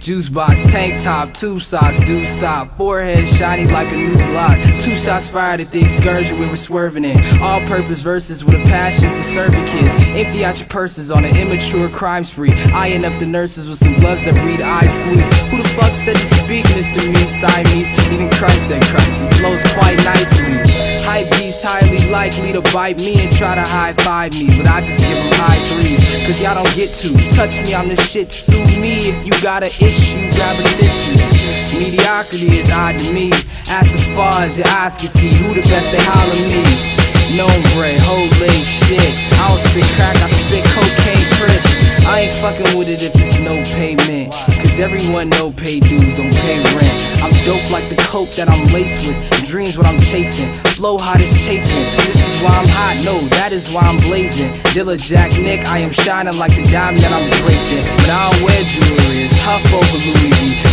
Juice box, tank top, two socks, do stop. Forehead shiny like a new block. Two shots fired at the excursion we were swerving in. All purpose verses with a passion for serving kids. Empty out your purses on an immature crime spree. Eyeing up the nurses with some gloves that read eye squeeze. Who the fuck said to speak, Mr. Me, Siamese? Even Christ said Christ. He flows quite nicely. Hype beast highly likely to bite me and try to high five me. But I just give him high. Cause y'all don't get to touch me, I'm the shit. Sue me if you got an issue, grab a tissue. Mediocrity is odd to me. Ask as far as your eyes can see. Who the best? They holler me. Nombre, holy shit. I don't spit crack, I spit cocaine crisp. I ain't fucking with it if it's no payment. Cause everyone know pay dues don't pay rent. I'm dope like the coke that I'm laced with. Dreams what I'm chasing. Flow hot as chafing. This no, that is why I'm blazing. Dilla Jack Nick, I am shining like the diamond that I'm in. But I don't wear jewelry, it's Huff over Louis